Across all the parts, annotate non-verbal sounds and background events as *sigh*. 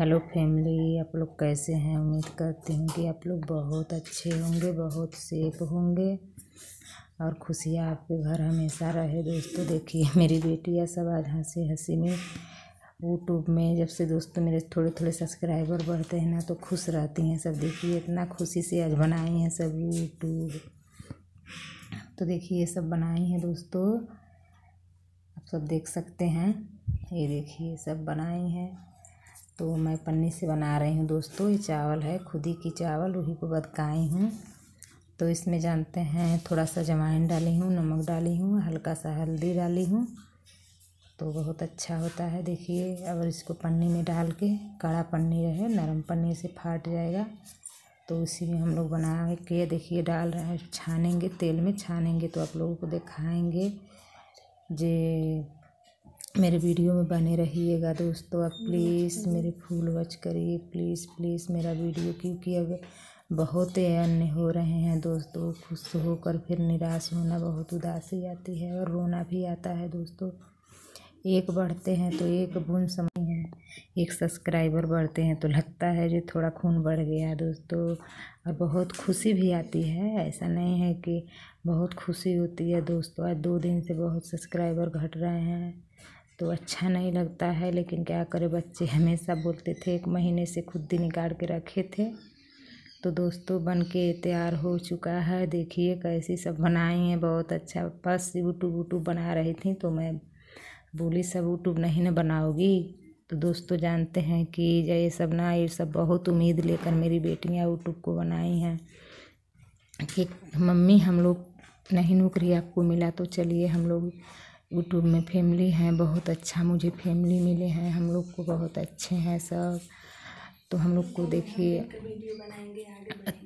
Hello family, आप लोग कैसे हैं? उम्मीद करती हूँ कि आप लोग बहुत अच्छे होंगे, बहुत सेफ़ होंगे और खुशियाँ आपके घर हमेशा रहे। दोस्तों, देखिए, *laughs* मेरी बेटियाँ सब आज हँसी हँसी में यूट्यूब में जब से दोस्तों मेरे थोड़े थोड़े सब्सक्राइबर बढ़ते हैं ना तो खुश रहती हैं सब। देखिए, इतना खुशी से आज बनाई हैं सब यूट्यूब तो देखिए, ये सब बनाई हैं दोस्तों। आप सब देख सकते हैं। ये देखिए सब बनाई हैं। तो मैं पन्नी से बना रही हूँ दोस्तों। ये चावल है, खुद ही की चावल वही को बदकाई हूँ। तो इसमें जानते हैं थोड़ा सा जवाइन डाली हूँ, नमक डाली हूँ हल्का सा हल्दी डाली हूँ। तो बहुत अच्छा होता है, देखिए। अगर इसको पन्नी में डाल के कड़ा पन्नी रहे, नरम पन्नी से फाट जाएगा। तो उसी में हम लोग बना के, देखिए, डाल रहे हैं। छानेंगे, तेल में छानेंगे तो आप लोगों को दिखाएँगे। जे मेरे वीडियो में बने रहिएगा दोस्तों, आप प्लीज़ मेरे फूल वच करिए, प्लीज़ प्लीज़ मेरा वीडियो, क्योंकि अब बहुत अन्य हो रहे हैं दोस्तों, खुश होकर फिर निराश होना बहुत उदासी आती है और रोना भी आता है दोस्तों। एक बढ़ते हैं तो एक बुन समय है, एक सब्सक्राइबर बढ़ते हैं तो लगता है जो थोड़ा खून बढ़ गया दोस्तों। और बहुत खुशी भी आती है, ऐसा नहीं है कि बहुत खुशी होती है दोस्तों, आज दो दिन से बहुत सब्सक्राइबर घट रहे हैं। तो अच्छा नहीं लगता है, लेकिन क्या करें, बच्चे हमेशा बोलते थे, एक महीने से खुद ही निकाल के रखे थे। तो दोस्तों बन के तैयार हो चुका है, देखिए कैसी सब बनाई हैं, बहुत अच्छा। बस यूट्यूब वूट्यूब बना रही थी तो मैं बोली, सब यूट्यूब नहीं ना बनाओगी? तो दोस्तों जानते हैं कि ये सब ना, ये सब बहुत उम्मीद लेकर मेरी बेटियाँ यूट्यूब को बनाई हैं कि मम्मी, हम लोग नहीं नौकरी आपको मिला तो चलिए हम लोग यूट्यूब में फैमिली हैं, बहुत अच्छा मुझे फैमिली मिले हैं, हम लोग को बहुत अच्छे हैं सब। तो हम लोग को देखिए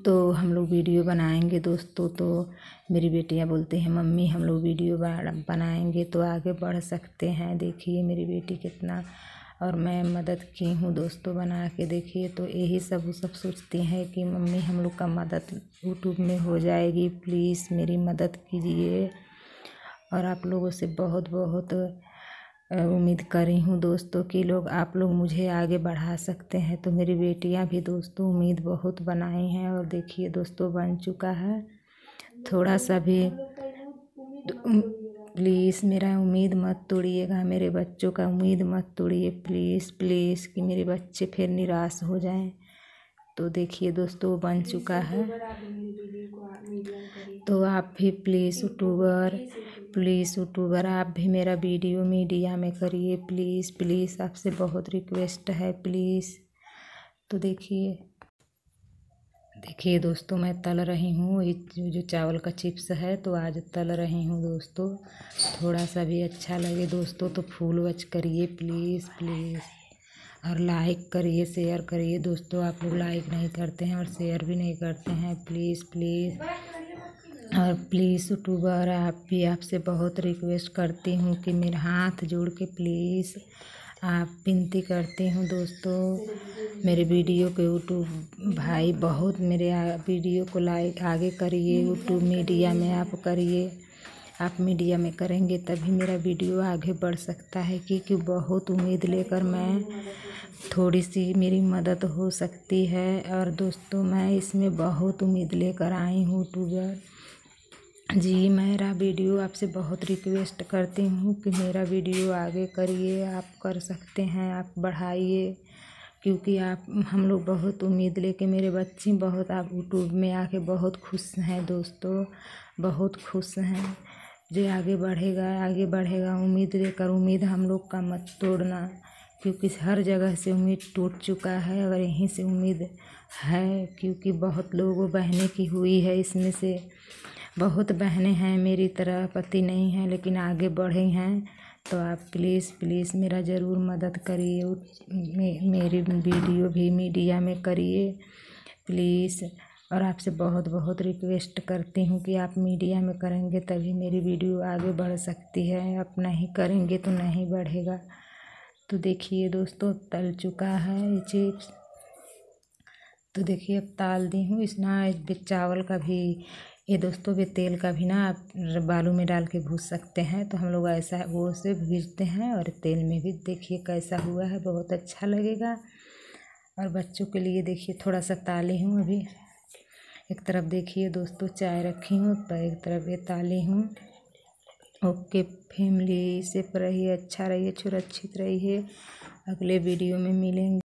तो हम लोग वीडियो बनाएँगे दोस्तों तो मेरी बेटियाँ बोलती हैं, मम्मी, हम लोग वीडियो बनाएँगे तो आगे बढ़ सकते हैं। देखिए मेरी बेटी कितना, और मैं मदद की हूँ दोस्तों बना के। देखिए तो यही सब, वो सब सोचती हैं कि मम्मी, हम लोग का मदद यूट्यूब में हो जाएगी। प्लीज़ मेरी मदद कीजिए। और आप लोगों से बहुत बहुत उम्मीद करी हूँ दोस्तों कि लोग, आप लोग मुझे आगे बढ़ा सकते हैं। तो मेरी बेटियाँ भी दोस्तों उम्मीद बहुत बनाई हैं और देखिए दोस्तों बन चुका है। थोड़ा सा भी प्लीज़ मेरा उम्मीद मत तोड़िएगा, मेरे बच्चों का उम्मीद मत तोड़िए। प्लीज़ प्लीज़ कि मेरे बच्चे फिर निराश हो जाएँ। तो देखिए दोस्तों बन चुका है। तो आप भी प्लीज़ यूट्यूबर प्लीज़ यूट्यूबर आप भी मेरा वीडियो मीडिया में करिए। प्लीज़ प्लीज़ आपसे बहुत रिक्वेस्ट है प्लीज़। तो देखिए देखिए दोस्तों मैं तल रही हूँ। जो जो चावल का चिप्स है तो आज तल रही हूँ दोस्तों। थोड़ा सा भी अच्छा लगे दोस्तों तो फूल वच करिए प्लीज़ प्लीज़। और लाइक करिए शेयर करिए। दोस्तों, आप लोग लाइक नहीं करते हैं और शेयर भी नहीं करते हैं। प्लीज़ प्लीज़ और प्लीज़ यूट्यूबर आप भी आपसे बहुत रिक्वेस्ट करती हूँ कि मेरा हाथ जोड़ के प्लीज़ आप विनती करती हूँ दोस्तों। मेरे वीडियो को यूट्यूब भाई, बहुत मेरे वीडियो को लाइक आगे करिए। यूट्यूब मीडिया में आप करिए। आप मीडिया में करेंगे तभी मेरा वीडियो आगे बढ़ सकता है, क्योंकि बहुत उम्मीद लेकर मैं थोड़ी सी मेरी मदद हो सकती है। और दोस्तों, मैं इसमें बहुत उम्मीद लेकर आई हूँ यूट्यूबर जी, मेरा वीडियो आपसे बहुत रिक्वेस्ट करती हूँ कि मेरा वीडियो आगे करिए, आप कर सकते हैं, आप बढ़ाइए। क्योंकि आप, हम लोग बहुत उम्मीद लेके, मेरे बच्चे बहुत आप यूट्यूब में आके बहुत खुश हैं दोस्तों, बहुत खुश हैं। जो आगे बढ़ेगा आगे बढ़ेगा, उम्मीद लेकर उम्मीद हम लोग का मत तोड़ना, क्योंकि हर जगह से उम्मीद टूट चुका है, अगर यहीं से उम्मीद है, क्योंकि बहुत लोगों बहने की हुई है इसमें से। बहुत बहनें हैं मेरी तरह, पति नहीं है, लेकिन आगे बढ़े हैं। तो आप प्लीज़ प्लीज़ मेरा ज़रूर मदद करिए मे, मेरी वीडियो भी मीडिया में करिए प्लीज़ और आपसे बहुत बहुत रिक्वेस्ट करती हूँ कि आप मीडिया में करेंगे तभी मेरी वीडियो आगे बढ़ सकती है। आप नहीं करेंगे तो नहीं बढ़ेगा। तो देखिए दोस्तों तल चुका है ये चिप्स तो देखिए अब ताल दी हूँ। इस ना चावल का भी ये दोस्तों भी तेल का भी ना आप बालू में डाल के भूज सकते हैं तो हम लोग ऐसा वो से भूजते हैं और तेल में भी देखिए कैसा हुआ है, बहुत अच्छा लगेगा। और बच्चों के लिए देखिए थोड़ा सा ताली हूँ अभी। एक तरफ़ देखिए दोस्तों चाय रखी हूँ, पर एक तरफ़ ये ताली हूँ। ओके, फैमिली से रहिए अच्छा रहिए सुरक्षित रहिए। अगले वीडियो में मिलेंगे।